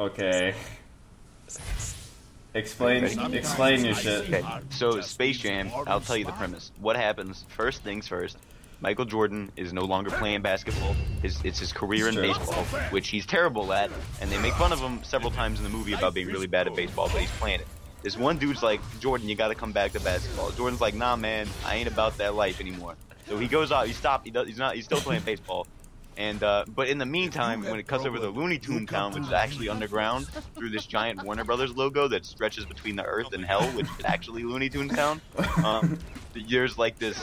Okay. Explain, explain your shit. Okay, so Space Jam, I'll tell you the premise. What happens, first things first, Michael Jordan is no longer playing basketball. His, it's his career in baseball, which he's terrible at, and they make fun of him several times in the movie about being really bad at baseball, but he's playing it. This one dude's like, Jordan, you gotta come back to basketball. Jordan's like, nah, man, I ain't about that life anymore. So he goes out, he stopped, he does, he's not, he's still playing baseball. And uh, but in the meantime, when it cuts over the Looney Tune town, which is actually underground through this giant Warner Brothers logo that stretches between the Earth and Hell, which is actually Looney Tunes town, um, there's like this.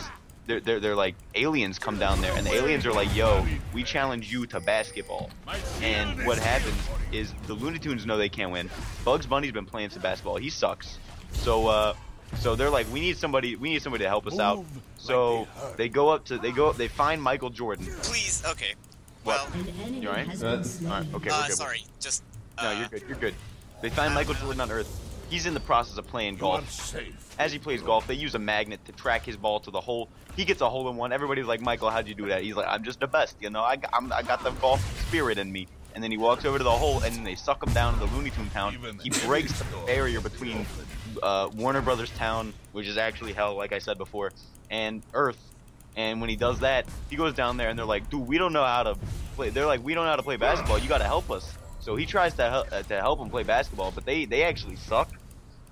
They're, they're, they're like aliens come down there, and the aliens are like, "Yo, we challenge you to basketball." And what happens is the Looney Tunes know they can't win. Bugs Bunny's been playing some basketball. He sucks. So uh, so they're like, we need somebody. We need somebody to help us out. So they go up to they go up. They find Michael Jordan. Please, okay. What? Well, You alright? That's- Alright, okay, uh, we're good. sorry, just. Uh, No, you're good. You're good. They find Michael Jordan on Earth. He's in the process of playing golf. As he plays golf, they use a magnet to track his ball to the hole. He gets a hole in one. Everybody's like, Michael, how'd you do that? He's like, I'm just the best. You know, I, got- I'm, I got the golf spirit in me. And then he walks over to the hole, and then they suck him down to the Looney Tune town. He breaks the barrier between uh, Warner Brothers town, which is actually hell, like I said before, and Earth. And when he does that, he goes down there, and they're like, dude, we don't know how to play. They're like, we don't know how to play basketball. You got to help us. So he tries to help uh, to help him play basketball, but they they actually suck,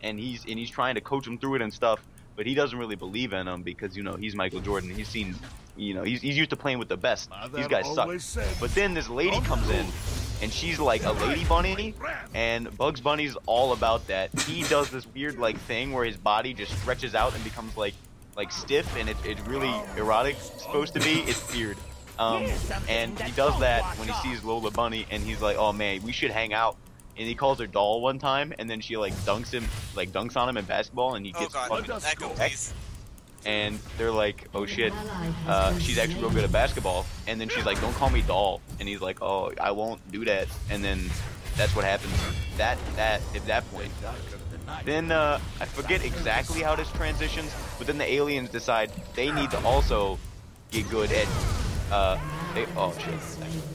and he's and he's trying to coach him through it and stuff. But he doesn't really believe in them because you know he's Michael Jordan. He's seen, you know, he's he's used to playing with the best. These guys suck. But then this lady comes in, and she's like a lady bunny, and Bugs Bunny's all about that. He does this weird like thing where his body just stretches out and becomes like like stiff, and it, it's really erotic. Supposed to be. It's weird. Um, and he does that when he sees Lola Bunny, and he's like, "Oh man, we should hang out." And he calls her doll one time, and then she like dunks him, like dunks on him in basketball, and he Oh gets god, fucking echo, please. And they're like, "Oh shit, uh, she's actually real good at basketball." And then she's like, "Don't call me doll." And he's like, "Oh, I won't do that." And then that's what happens. That that at that point. Then uh, I forget exactly how this transitions, but then the aliens decide they need to also get good at. Uh, they, oh shit.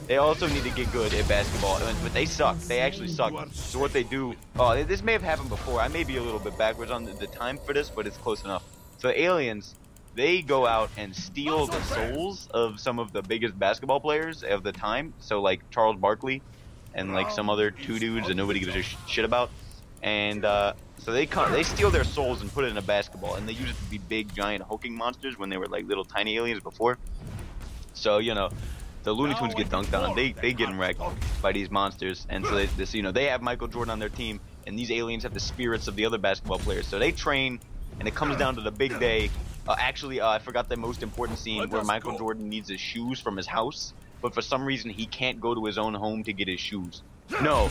They also need to get good at basketball, but they suck. They actually suck. So what they do? Oh, this may have happened before. I may be a little bit backwards on the, the time for this, but it's close enough. So aliens, they go out and steal the souls of some of the biggest basketball players of the time. So like Charles Barkley, and like some other two dudes that nobody gives a sh- shit about. And uh, so they come, they steal their souls and put it in a basketball, and they use it to be big, giant hulking monsters when they were like little tiny aliens before. So you know, the Looney Tunes get dunked on. They they get wrecked by these monsters, and so they, this you know they have Michael Jordan on their team, and these aliens have the spirits of the other basketball players. So they train, and it comes down to the big day. Uh, actually, uh, I forgot the most important scene where Michael Jordan needs his shoes from his house, but for some reason he can't go to his own home to get his shoes. No,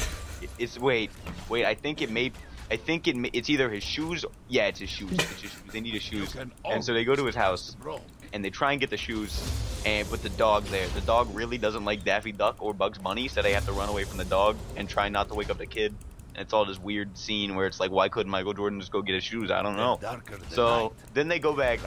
it's wait, wait. I think it may. I think it may, it's either his shoes. Yeah, it's his shoes. It's his shoes. They need his shoes, and so they go to his house and they try and get the shoes and put the dog there. The dog really doesn't like Daffy Duck or Bugs Bunny, so they have to run away from the dog and try not to wake up the kid. And it's all this weird scene where it's like, why couldn't Michael Jordan just go get his shoes? I don't know. So then they go back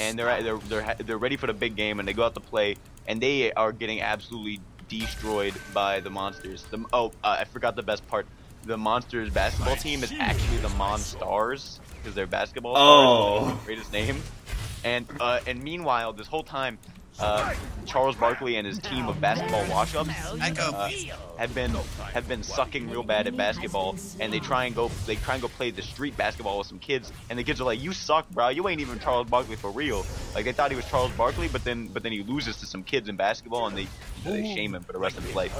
and they're they're they're they're ready for the big game and they go out to play and they are getting absolutely destroyed by the monsters. The, oh, uh, I forgot the best part. The monsters basketball team is actually the Monstars because they're basketball stars. Oh. Greatest name. And uh, and meanwhile, this whole time, uh, Charles Barkley and his team of basketball wash-ups uh, have been have been sucking real bad at basketball, and they try and go they try and go play the street basketball with some kids, and the kids are like, "You suck, bro. You ain't even Charles Barkley for real." Like they thought he was Charles Barkley, but then but then he loses to some kids in basketball, and they they shame him for the rest of his life.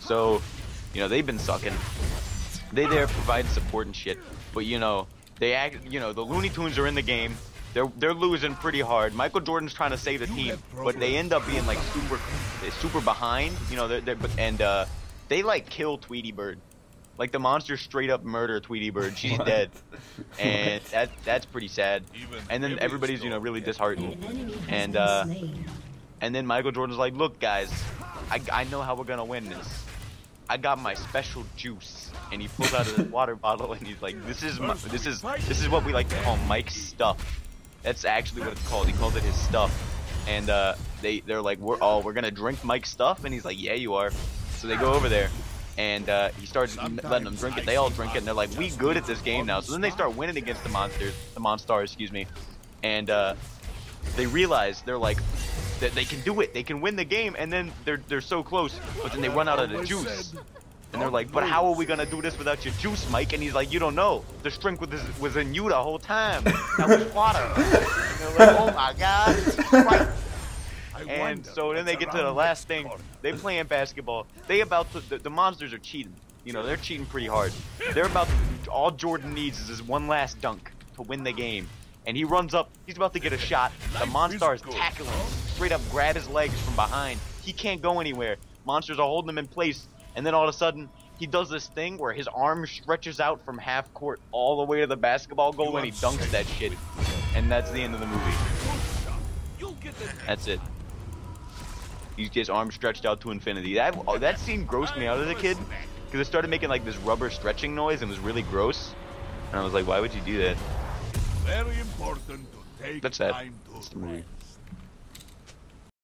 So, you know, they've been sucking. They there provide support and shit, but you know they act. You know the Looney Tunes are in the game. They're they're losing pretty hard. Michael Jordan's trying to save the team, but they end up being like super super behind. You know, they're, they're and uh, they like kill Tweety Bird. Like the monster straight up murder Tweety Bird. She's What? dead, and that that's pretty sad. And then everybody's you know really disheartened. And uh, and then Michael Jordan's like, look guys, I, I know how we're gonna win this. I got my special juice, and he pulls out of his water bottle, and he's like, "This is my, this is this is what we like to call Mike's stuff. That's actually what it's called. He called it his stuff." And uh, they they're like, "We're all we're gonna drink Mike's stuff," and he's like, "Yeah, you are." So they go over there, and uh, he starts m- letting them drink it. They all drink it, and they're like, "We good at this game now." So then they start winning against the monsters, the monstars, excuse me, and uh, they realize they're like that they can do it. They can win the game, and then they're they're so close, but then they run out of the juice. And they're like, but how are we gonna do this without your juice, Mike? And he's like, you don't know. The strength was, was in you the whole time. That was water. And they're like, oh my god. Right. And so then they get to the last thing. They playing basketball. They about to, the, the monsters are cheating. You know, they're cheating pretty hard. They're about to, all Jordan needs is this one last dunk to win the game. And he runs up, he's about to get a shot. The monster is tackling straight up grab his legs from behind. He can't go anywhere. Monsters are holding him in place. And then all of a sudden, he does this thing where his arm stretches out from half court all the way to the basketball goal and he dunks that shit. And that's the end of the movie. That's it. He's his arm stretched out to infinity. That oh, that scene grossed me out as a kid because it started making like this rubber stretching noise and was really gross. And I was like, why would you do that? Very important to take That's to That's the movie.